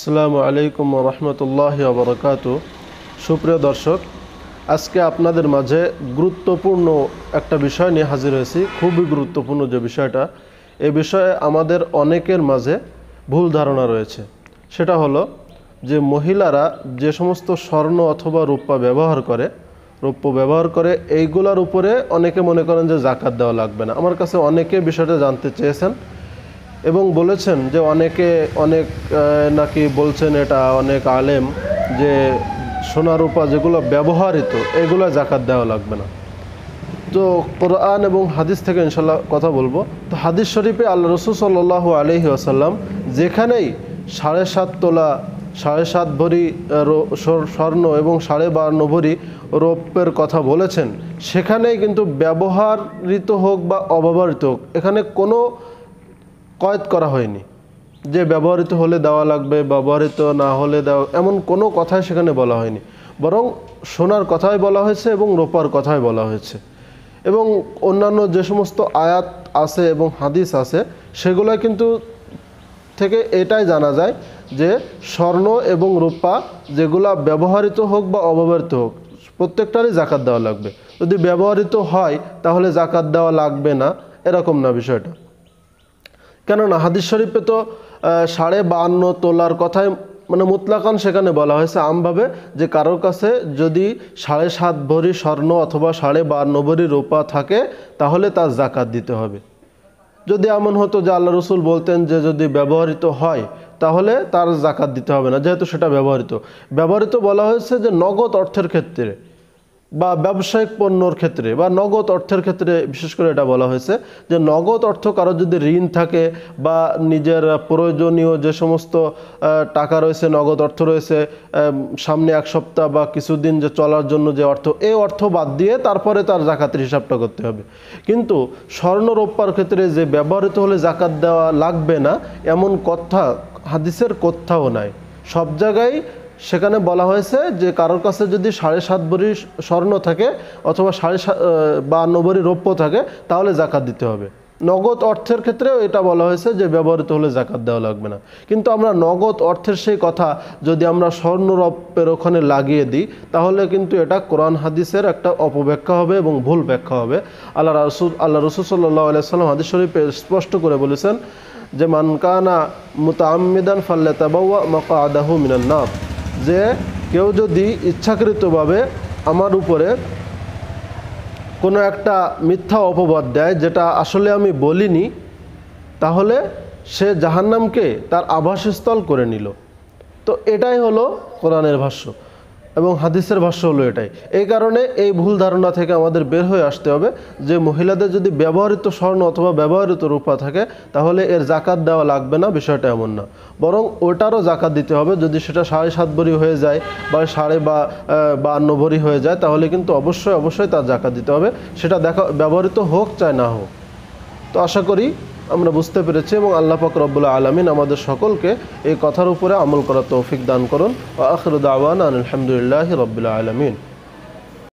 আসসালামু আলাইকুম রহমতুল্লাহ বরকাত সুপ্রিয় দর্শক, আজকে আপনাদের মাঝে গুরুত্বপূর্ণ একটা বিষয় নিয়ে হাজির হয়েছি, খুবই গুরুত্বপূর্ণ যে বিষয়টা। এ বিষয়ে আমাদের অনেকের মাঝে ভুল ধারণা রয়েছে। সেটা হলো যে মহিলারা যে সমস্ত স্বর্ণ অথবা রূপা ব্যবহার করে, রৌপ্য ব্যবহার করে, এইগুলার উপরে অনেকে মনে করেন যে জাকাত দেওয়া লাগবে না। আমার কাছে অনেকে বিষয়টা জানতে চেয়েছেন। এবং বলেছেন যে অনেকে, অনেক নাকি বলছেন এটা অনেক আলেম যে সোনা রূপা যেগুলো ব্যবহারিত এগুলো জাকাত দেওয়া লাগবে না। তো কোরআন এবং হাদিস থেকে ইনশাল্লাহ কথা বলব। তো হাদিস শরীফে আল্লাহ রসুল সাল্লাহ আলহি আসাল্লাম যেখানেই সাড়ে সাত তোলা, সাড়ে সাত ভরি স্বর্ণ এবং সাড়ে বান্ন ভরি রৌপ্যের কথা বলেছেন, সেখানেই কিন্তু ব্যবহারিত হোক বা অব্যবহৃত হোক, এখানে কোনো কয়েদ করা হয়নি। যে ব্যবহৃত হলে দেওয়া লাগবে, ব্যবহৃত না হলে দেওয়া, এমন কোনো কথাই সেখানে বলা হয়নি। বরং সোনার কথাই বলা হয়েছে এবং রোপার কথাই বলা হয়েছে। এবং অন্যান্য যে সমস্ত আয়াত আছে এবং হাদিস আছে, সেগুলো কিন্তু থেকে এটাই জানা যায় যে স্বর্ণ এবং রূপা যেগুলা ব্যবহৃত হোক বা অব্যবহৃত হোক, প্রত্যেকটারই জাকাত দেওয়া লাগবে। যদি ব্যবহৃত হয়, তাহলে জাকাত দেওয়া লাগবে না। এরকম না বিষয়টা। কেননা হাদিস শরীফে তো সাড়ে বাহান্ন তোলার কথাই মানে মুতলাকান সেখানে বলা হয়েছে। আমভাবে যে কারোর কাছে যদি সাড়ে সাত ভরি স্বর্ণ অথবা সাড়ে বাহান্ন ভরি রূপা থাকে, তাহলে তার জাকাত দিতে হবে। যদি এমন হতো যে আল্লাহ রসুল বলতেন যে যদি ব্যবহৃত হয়, তাহলে তার জাকাত দিতে হবে না, যেহেতু সেটা ব্যবহৃত। ব্যবহৃত বলা হয়েছে যে নগদ অর্থের ক্ষেত্রে। বা ব্যবসায়িক পণ্যর ক্ষেত্রে বা নগদ অর্থের ক্ষেত্রে বিশেষ করে এটা বলা হয়েছে যে নগদ অর্থ কারও যদি ঋণ থাকে বা নিজের প্রয়োজনীয় যে সমস্ত টাকা রয়েছে, নগদ অর্থ রয়েছে সামনে এক সপ্তাহ বা কিছুদিন যে চলার জন্য যে অর্থ, এই অর্থ বাদ দিয়ে তারপরে তার জাকাতের হিসাবটা করতে হবে। কিন্তু স্বর্ণ রৌপ্যার ক্ষেত্রে যে ব্যবহৃত হলে জাকাত দেওয়া লাগবে না, এমন কথা, হাদিসের কোথাও নাই। সব জায়গায় সেখানে বলা হয়েছে যে কারোর কাছে যদি সাড়ে সাত ভরি স্বর্ণ থাকে অথবা সাড়ে বান্ন ভরি রৌপ্য থাকে, তাহলে জাকাত দিতে হবে। নগদ অর্থের ক্ষেত্রেও এটা বলা হয়েছে যে ব্যবহৃত হলে জাকাত দেওয়া লাগবে না। কিন্তু আমরা নগদ অর্থের সেই কথা যদি আমরা স্বর্ণ রৌপ্যের ওখানে লাগিয়ে দিই, তাহলে কিন্তু এটা কোরআন হাদিসের একটা অপব্যাখ্যা হবে এবং ভুল ব্যাখ্যা হবে। আল্লাহ রসুল আল্লাহ রসুল সাল্লাহ আলাইসাল্লাম হাদিস শরীফে স্পষ্ট করে বলেছেন যে মানকানা মুতামিদান ফাল্লাতাবাওয়া মকা আদাহু মিনান্নার যে কেউ যদি ইচ্ছাকৃতভাবে আমার উপরে কোনো একটা মিথ্যা অপবাদ দেয়, যেটা আসলে আমি বলিনি, তাহলে সে জাহান্নামকে তার আবাসস্থল করে নিল। তো এটাই হলো কোরআনের ভাষ্য। এবং হাদিসের ভাষ্য হলো এটাই। এই কারণে এই ভুল ধারণা থেকে আমাদের বের হয়ে আসতে হবে যে মহিলাদের যদি ব্যবহৃত স্বর্ণ অথবা ব্যবহৃত রূপা থাকে, তাহলে এর জাকাত দেওয়া লাগবে না, বিষয়টা এমন না। বরং ওটারও জাকাত দিতে হবে, যদি সেটা সাড়ে সাত ভরি হয়ে যায় বা সাড়ে বা বান্ন ভরি হয়ে যায়, তাহলে কিন্তু অবশ্যই অবশ্যই তার জাকাত দিতে হবে। সেটা দেখা, ব্যবহৃত হোক চায় না হোক। তো আশা করি আমরা বুঝতে পেরেছি এবং আল্লাহ পাক রব্বুল্লা আলমিন আমাদের সকলকে এই কথার উপরে আমল করার তৌফিক দান করুন। আখরুদ আওয়ান আলহামদুলিল্লাহ রবিল্লা আলমিন।